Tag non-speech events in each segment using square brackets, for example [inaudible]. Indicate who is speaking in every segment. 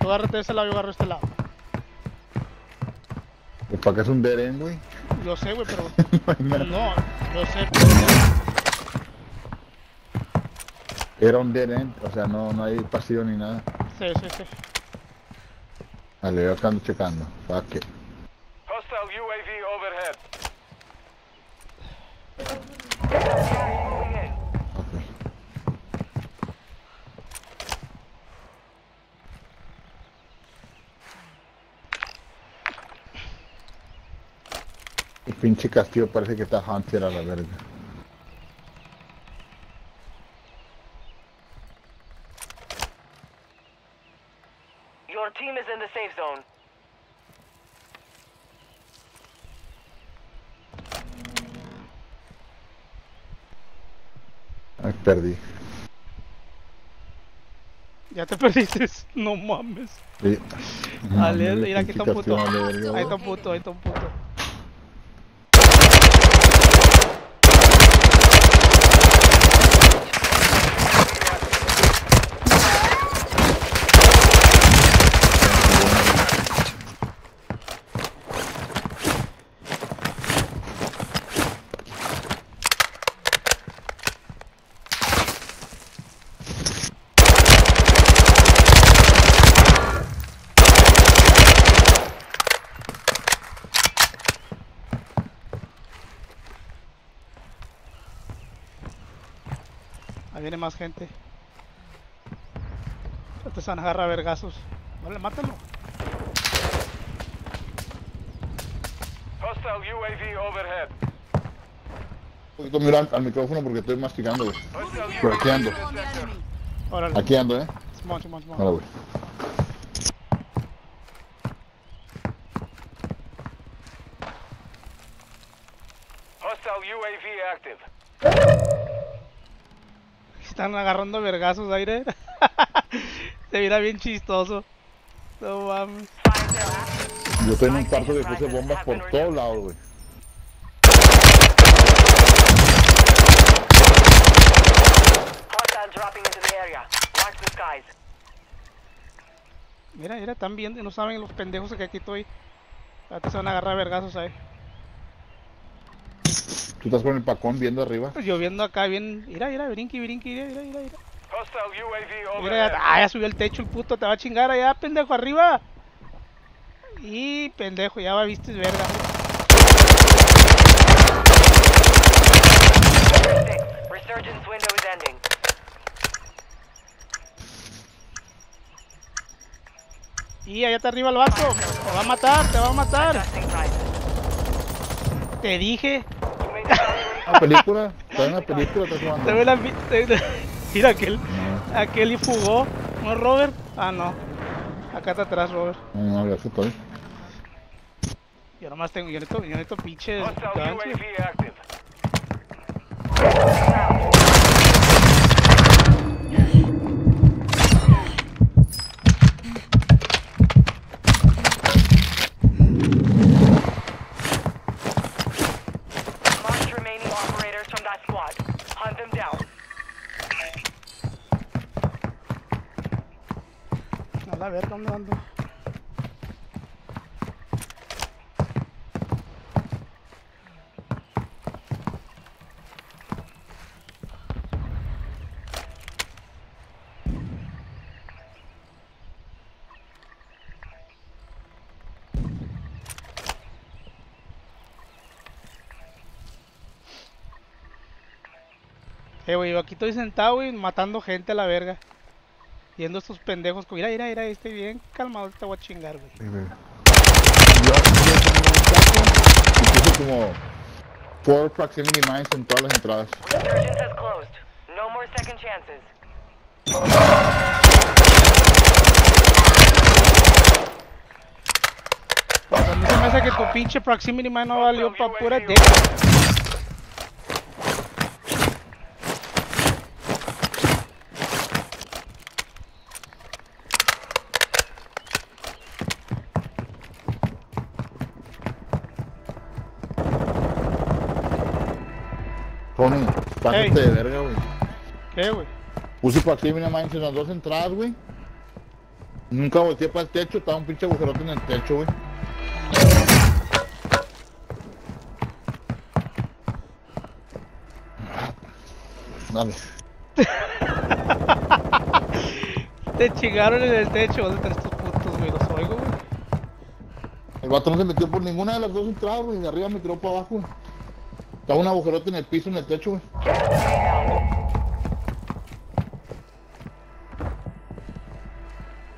Speaker 1: Bueno, de ese lado, yo agarro este lado.
Speaker 2: Pues para qué es un dead end, güey.
Speaker 1: Yo sé, güey, pero... [laughs]
Speaker 2: No
Speaker 1: yo sé, pero...
Speaker 2: Era un dead end, o sea, no, no hay pasillo ni nada.
Speaker 1: Sí, sí, sí.
Speaker 2: Vale, yo acá ando checando. Fuck it.
Speaker 3: Hostile UAV overhead.
Speaker 2: El pinche castillo parece que está Hunter a la verga.
Speaker 4: Your team is in the safe zone.
Speaker 2: Ay, perdí.
Speaker 1: Ya te [laughs] perdiste. No mames.
Speaker 2: Sí.
Speaker 1: Dale, mira, aquí está un puto. Ahí está un puto, ahí está un puto. Viene más gente. Ya te van a agarrar vergazos. Vale, mátalo.
Speaker 3: Hostile UAV overhead.
Speaker 2: Un poquito mira al, al micrófono porque estoy masticando, güey.
Speaker 3: Hostile
Speaker 2: Pero aquí ando.
Speaker 1: Órale.
Speaker 2: Aquí ando, eh.
Speaker 1: Simón, Simón, Simón.
Speaker 2: Ahora, güey.
Speaker 3: Hostile UAV active.
Speaker 1: Están agarrando vergazos aire. [laughs] Se mira bien chistoso. No mames.
Speaker 2: Yo estoy en un cuarto que puse bombas por todos lados, güey.
Speaker 1: Mira, mira, están viendo y no saben los pendejos que aquí estoy. Ahorita se van a agarrar vergazos ahí.
Speaker 2: Tú estás con el pacón viendo arriba.
Speaker 1: Pues yo viendo acá bien. Mira, mira, brinqui, brinqui, mira, mira, mira. Mira, ya, ah, ya subió el techo el puto, te va a chingar allá, pendejo, arriba. Y pendejo, ya va, viste, verga.
Speaker 4: Six. Resurgence window is ending.
Speaker 1: Y allá está arriba el vato. Te va a matar, te va a matar. Te dije.
Speaker 2: Una película. Está en una película, estás
Speaker 1: Te
Speaker 2: jugando.
Speaker 1: ve la te- [laughs] Mira aquel.
Speaker 2: No,
Speaker 1: Aquel y fugó. ¿No es Robert? Ah, no. Acá está atrás, Robert.
Speaker 2: no, no, ya se estoy.
Speaker 1: Yo nomás tengo. Yo necesito, yo necesito pinches.
Speaker 4: last squad. Hunt them down.
Speaker 1: நல்லா வேர்க்காம தான் Eh, güey, yo aquí estoy sentado, güey, matando gente a la verga. Viendo estos pendejos. Mira, mira, mira, estoy bien calmado, te voy a chingar, güey.
Speaker 2: Sí, güey. Yo puse como four proximity mines en todas las entradas.
Speaker 4: No more second chances.
Speaker 1: A mí se me hace que tu pinche proximity mine no valió pa' pura de...
Speaker 2: Tony,
Speaker 1: Hey.
Speaker 2: de verga, güey.
Speaker 1: ¿Qué, güey?
Speaker 2: Puse proximity mines en las dos entradas, güey. Nunca volteé para el techo, estaba un pinche agujerote en el techo, güey. Dale. [laughs]
Speaker 1: Te chingaron en el techo. ¿Dónde están estos putos, güey? Los oigo, güey.
Speaker 2: El vato no se metió por ninguna de las dos entradas, güey. De arriba me tiró para abajo, güey. Estaba un agujerote en el piso, en el techo, güey.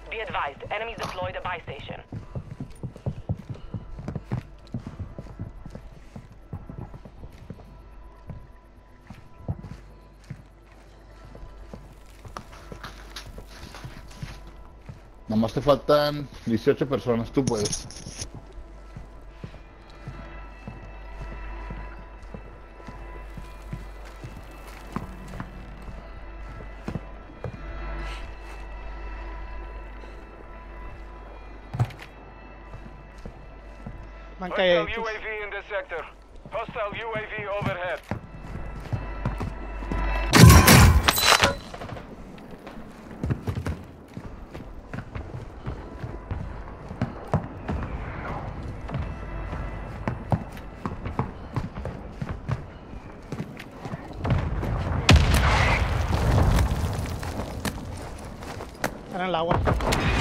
Speaker 4: Be advised, enemies deployed a buy station.
Speaker 2: Nada más te faltan 18 personas, tú puedes.
Speaker 1: Man
Speaker 3: Hostile. UAV in this sector. Hostile UAV overhead.
Speaker 1: En el agua.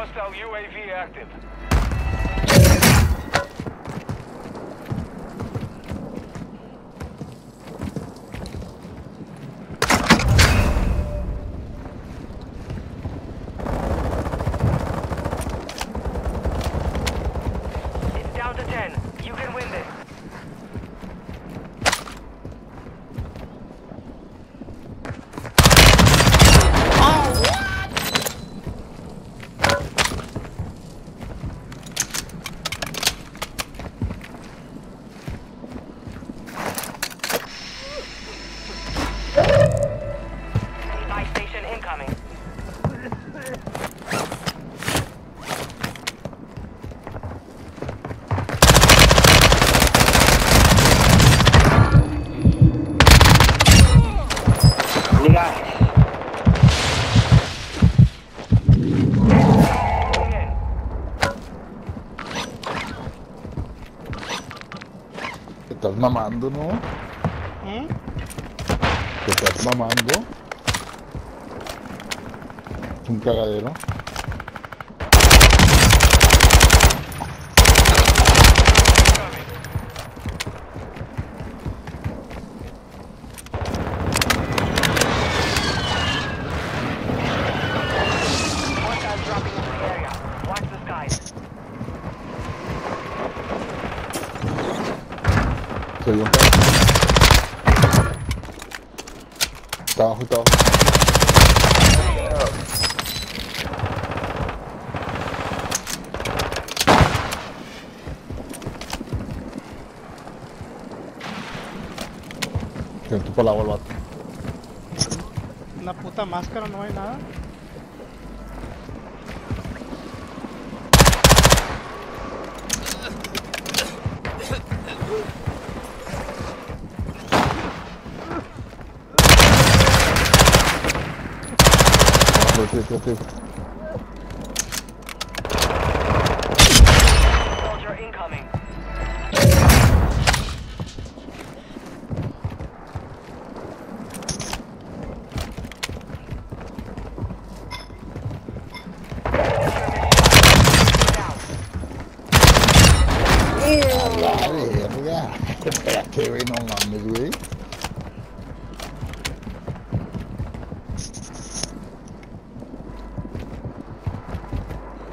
Speaker 3: Hostile UAV active.
Speaker 2: Mamando, ¿no?
Speaker 1: ¿Mm?
Speaker 2: Te estás mamando. Es un cagadero.
Speaker 4: Hostiles dropping into the area. Watch the skies.
Speaker 2: Se dio un cagadero. Está abajo, está abajo. Se metió para el agua el vato.
Speaker 1: Una puta máscara, no hay nada.
Speaker 2: Sí,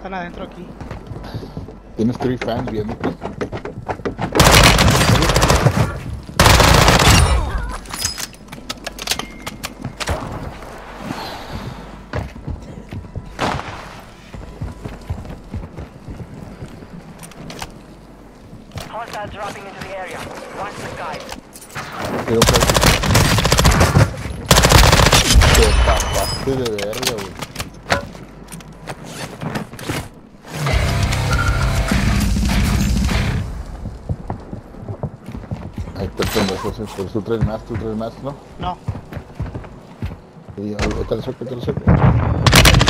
Speaker 1: Están adentro aquí.
Speaker 2: Tienes three fans.
Speaker 4: Hostiles dropping into the area. Watch the skies.
Speaker 2: Quiero que... Te pasaste de verga, güey. Sí, pero tú traes más, tú traes más, ¿no?
Speaker 1: No.
Speaker 2: Y le saco, le saco.